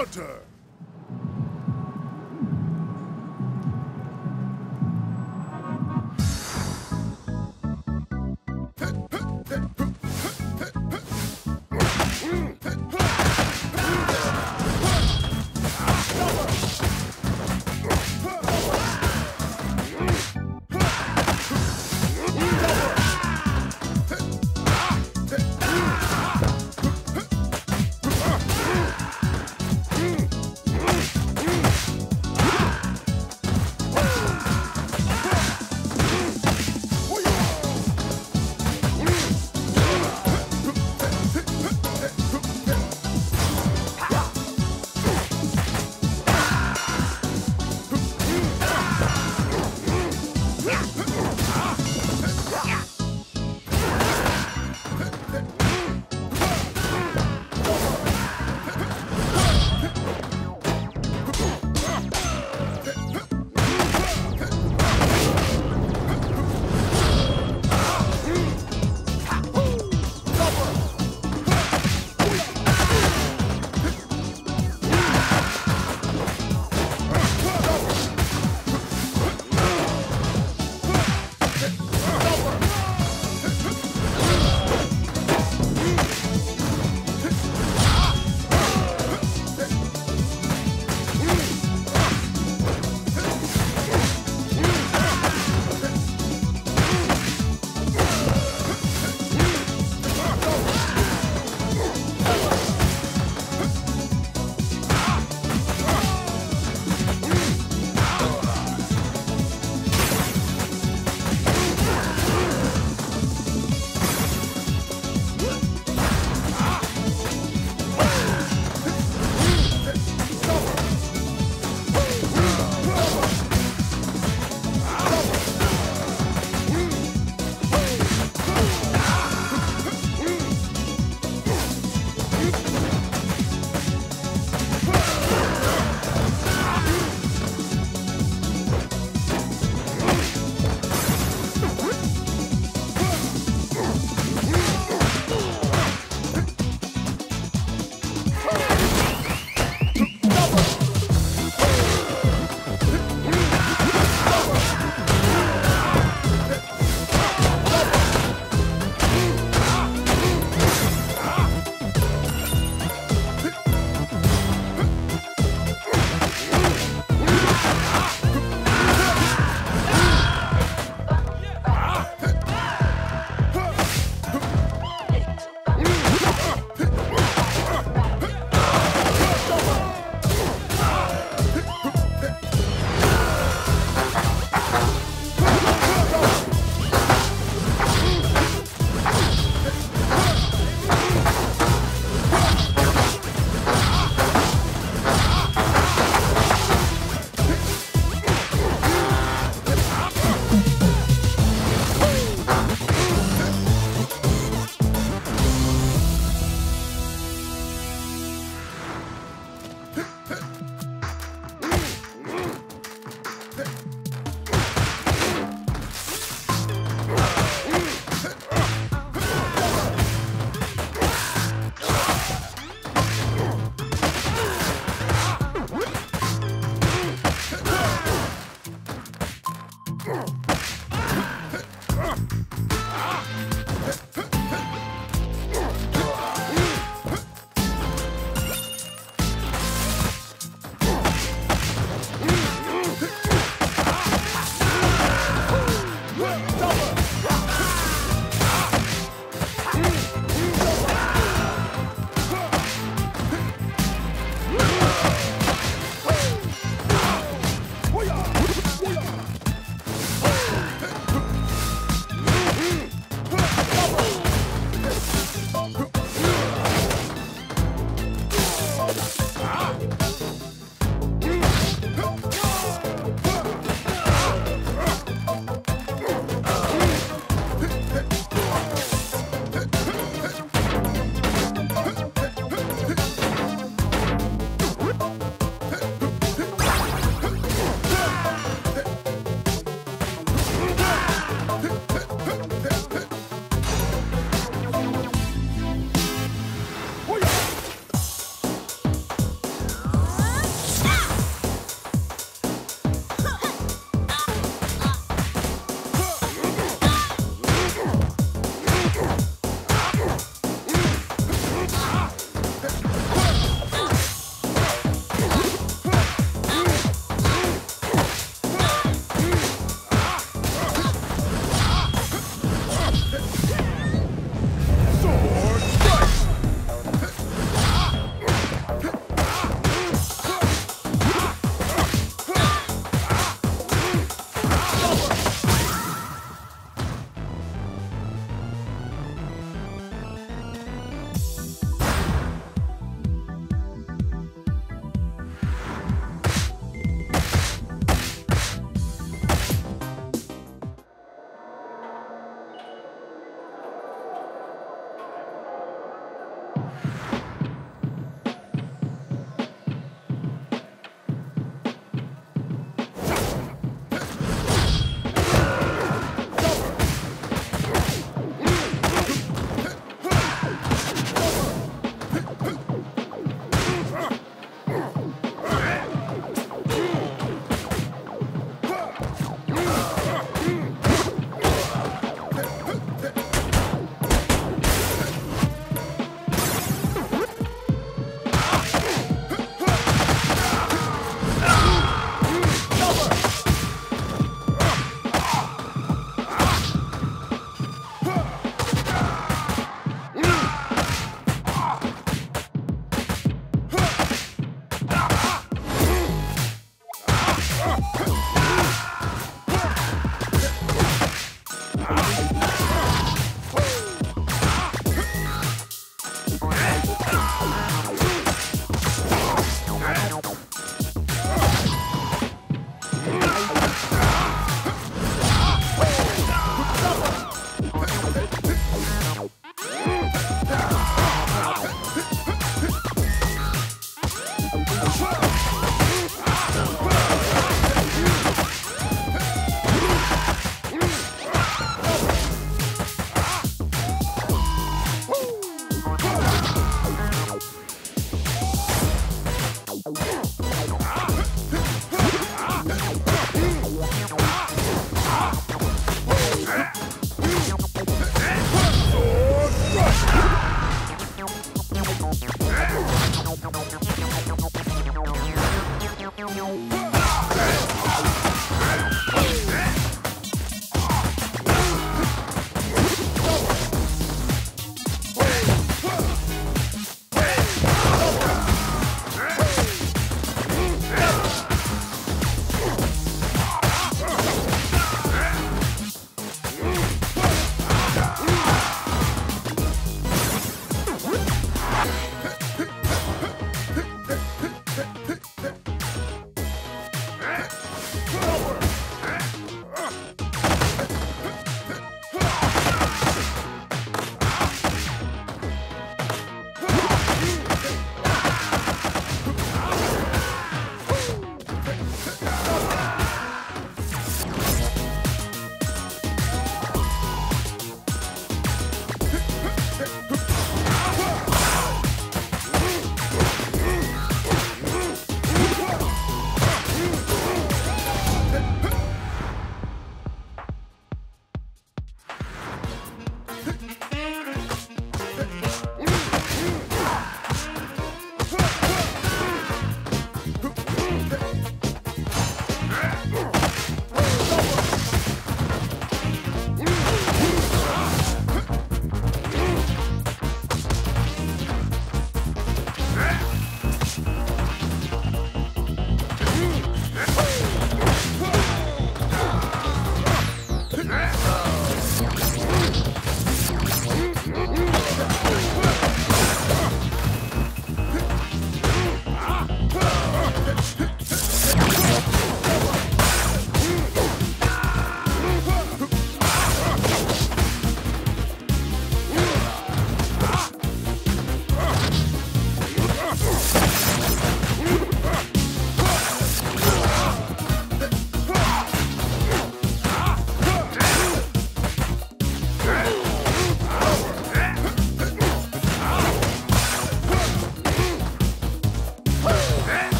Hunter.